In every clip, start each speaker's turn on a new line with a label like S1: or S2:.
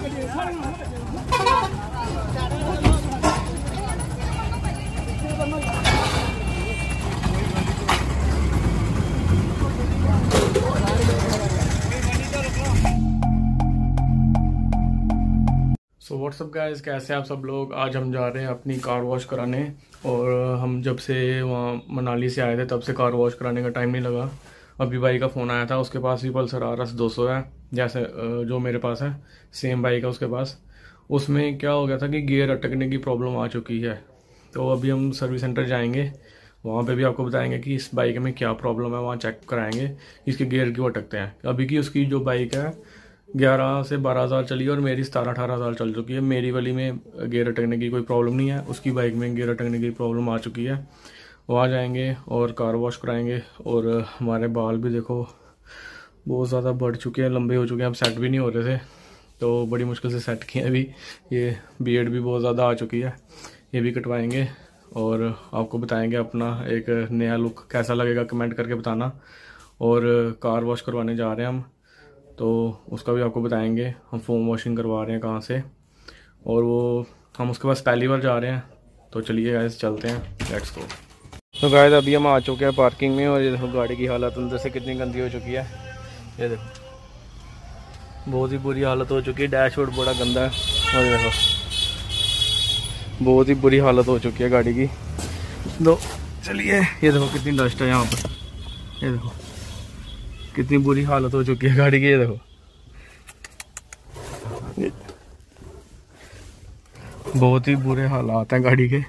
S1: So what's up guys कैसे आप सब लोग? आज हम जा रहे हैं अपनी कार वॉश कराने और हम जब से वहाँ मनाली से आए थे, तब से कार वॉश कराने का टाइम नहीं लगा। अभी भाई का फ़ोन आया था, उसके पास भी पल्सर आर एस दो सौ है, जैसे जो मेरे पास है सेम बाइक है उसके पास। उसमें क्या हो गया था कि गियर अटकने की प्रॉब्लम आ चुकी है। तो अभी हम सर्विस सेंटर जाएँगे, वहाँ पे भी आपको बताएँगे कि इस बाइक में क्या प्रॉब्लम है, वहाँ चेक कराएँगे, इसके गियर क्यों अटकते हैं। अभी की उसकी जो बाइक है, ग्यारह से बारह हज़ार चली और मेरी सतारह अठारह हज़ार चल चुकी है। मेरी वाली में गियर अटकने की कोई प्रॉब्लम नहीं है, उसकी बाइक में गियर अटकने की प्रॉब्लम आ चुकी है। वहाँ जाएँगे और कार वॉश कराएँगे और हमारे बाल भी देखो बहुत ज़्यादा बढ़ चुके हैं, लंबे हो चुके हैं। अब सेट भी नहीं हो रहे थे तो बड़ी मुश्किल से सेट किए अभी। ये बीएड भी बहुत ज़्यादा आ चुकी है, ये भी कटवाएँगे और आपको बताएँगे अपना एक नया लुक कैसा लगेगा कमेंट करके बताना। और कार वॉश करवाने जा रहे हैं हम तो उसका भी आपको बताएँगे। हम फोम वॉशिंग करवा रहे हैं कहाँ से और वो, हम उसके पास पहली बार जा रहे हैं तो चलिए चलते हैं। लेट्स गो तो गाइस अभी हम आ चुके हैं पार्किंग में और ये देखो गाड़ी की हालत अंदर से कितनी गंदी हो चुकी है। ये देखो। बहुत ही बुरी हालत हो चुकी है। डैशबोर्ड बड़ा गंदा है। और देखो। बहुत ही बुरी हालत हो चुकी है गाड़ी की। दो चलिए, ये देखो कितनी डस्ट है यहाँ पर। ये देखो। कितनी बुरी हालत हो चुकी है गाड़ी की, ये देखो। बहुत ही बुरे हालात हैं गाड़ी के।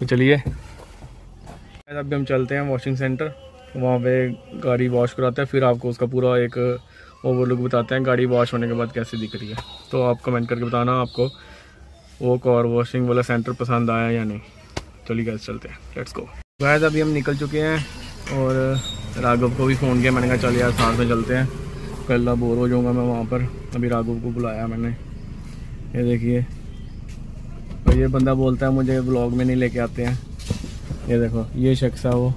S1: तो चलिए। अभी हम चलते हैं वॉशिंग सेंटर वहाँ पे गाड़ी वॉश कराते हैं, फिर आपको उसका पूरा एक ओवरलुक बताते हैं, गाड़ी वॉश होने के बाद कैसी दिख रही है। तो आप कमेंट करके बताना आपको, वो कार वॉशिंग वाला सेंटर पसंद आया या नहीं। चलिए गैस चलते हैं। लेट्स गो गैस अभी हम निकल चुके हैं और राघव को भी फ़ोन किया, मैंने कहा, चल यार, साथ में चलते हैं। कल बोर हो जाऊँगा मैं वहाँ पर। अभी राघव को बुलाया मैंने। ये देखिए, और ये बंदा बोलता है, मुझे ब्लॉग में नहीं लेके आते हैं। ये देखो ये शख्स है वो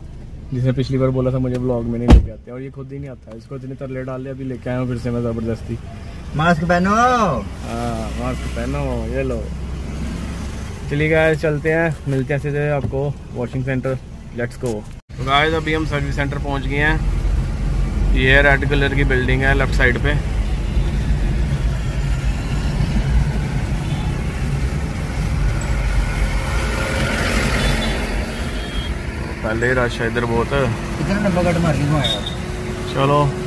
S1: जिसने पिछली बार बोला था मुझे ब्लॉग में नहीं लेके आते और ये खुद ही नहीं आता इसको इतने तरले डाल डाले अभी लेके आया हूँ फिर से मैं ज़बरदस्ती।
S2: मास्क पहनो।
S1: हाँ मास्क पहनो ये लो। चलिए गाइस चलते हैं मिलते हैं सीधे आपको वॉशिंग सेंटर लेट्स गो तो गाइस अभी हम सर्विस सेंटर पहुँच गए हैं। ये रेड कलर की बिल्डिंग है लेफ़्ट साइड पे। पहले ही रश है इधर बहुत। चलो।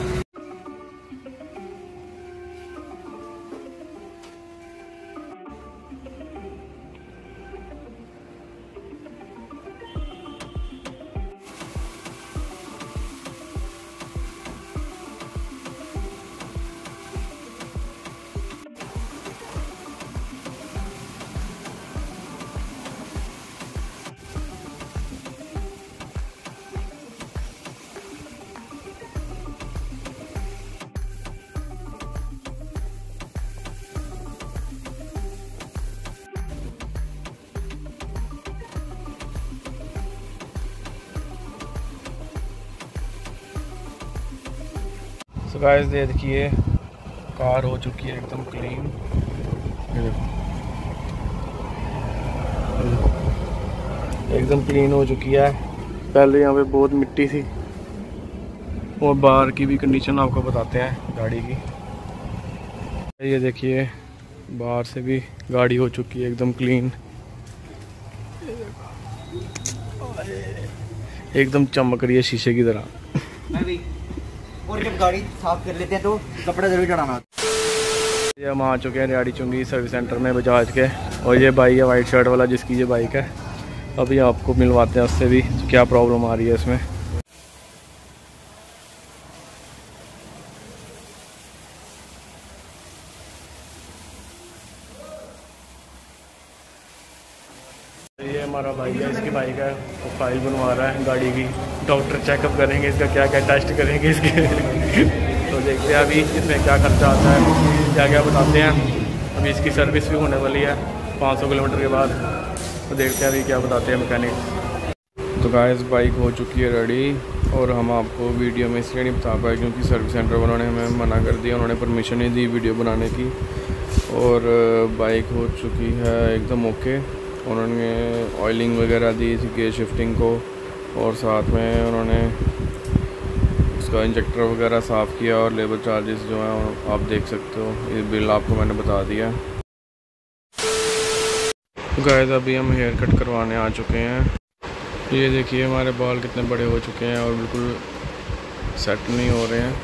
S1: सो गाइस ये देखिए, कार हो चुकी है एकदम क्लीन। एकदम क्लीन हो चुकी है। पहले यहाँ पे बहुत मिट्टी थी। और बाहर की भी कंडीशन आपको बताते हैं, गाड़ी की। ये देखिए, बाहर से भी गाड़ी हो चुकी है एकदम क्लीन एकदम चमक रही है शीशे की तरह।
S2: और जब गाड़ी साफ़ कर लेते हैं तो कपड़ा ज़रूर चढ़ाना।
S1: ये हम आ चुके हैं रियाड़ी चुंगी सर्विस सेंटर में बजाज के। और ये बाइक है वाइट शर्ट वाला, जिसकी ये बाइक है। अभी आपको मिलवाते हैं उससे भी। क्या प्रॉब्लम आ रही है इसमें? हमारा भाई है, इसकी बाइक है वो फ़ाइल बनवा रहा है, गाड़ी की। डॉक्टर चेकअप करेंगे इसका, क्या क्या टेस्ट करेंगे इसके। तो देखते हैं अभी इसमें क्या खर्चा आता है, क्या क्या बताते हैं। अभी इसकी सर्विस भी होने वाली है 500 किलोमीटर के बाद। तो देखते हैं अभी क्या बताते हैं मैकेनिक तो गाइस बाइक हो चुकी है रेडी और हम आपको वीडियो में इसलिए नहीं बता पाए क्योंकि सर्विस सेंटर वालों ने हमें मना कर दिया, उन्होंने परमिशन नहीं दी वीडियो बनाने की। और बाइक हो चुकी है एकदम ओके उन्होंने ऑयलिंग वगैरह दी थी गेयर शिफ्टिंग को, और साथ में उन्होंने उसका इंजेक्टर वगैरह साफ़ किया और लेबर चार्जेस जो हैं आप देख सकते हो। ये बिल आपको मैंने बता दिया। गायद अभी हम हेयर कट करवाने आ चुके हैं। ये देखिए, हमारे बाल कितने बड़े हो चुके हैं और बिल्कुल सेट नहीं हो रहे हैं।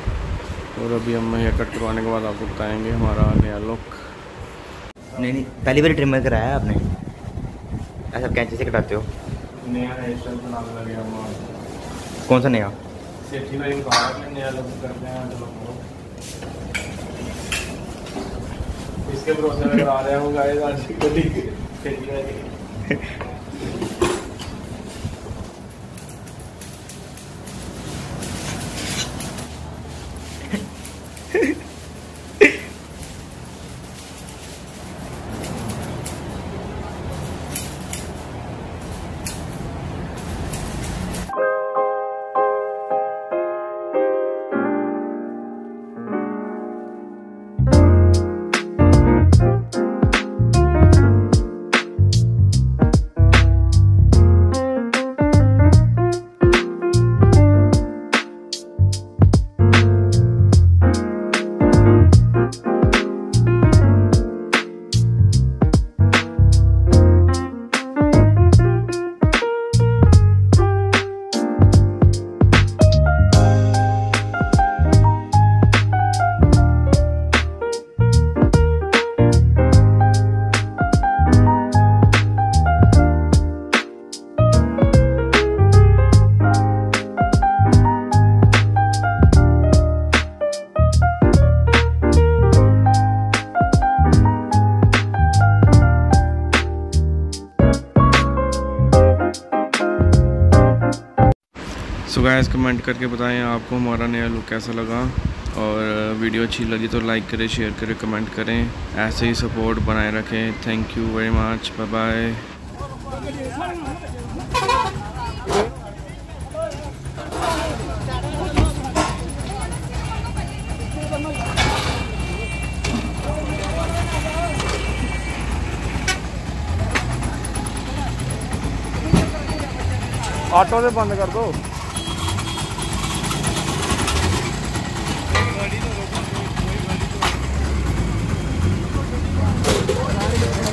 S1: और अभी हम हेयर कट करवाने के बाद आपको बताएँगे हमारा नया लुक
S2: नहीं नहीं, पहली बार ट्रिमर कराया आपने? ऐसा कैंची से कटाते हो?
S1: नया
S2: कौन सा नया?
S1: हैं इसके भरोसे में करा रहे हो गाइस आज की गाइस कमेंट करके बताएँ आपको हमारा नया लुक कैसा लगा। और वीडियो अच्छी लगी तो लाइक करें शेयर करें कमेंट करें। ऐसे ही सपोर्ट बनाए रखें। Thank you very much bye bye auto से बंद कर दो। गाड़ी तो रोको कोई गाड़ी तो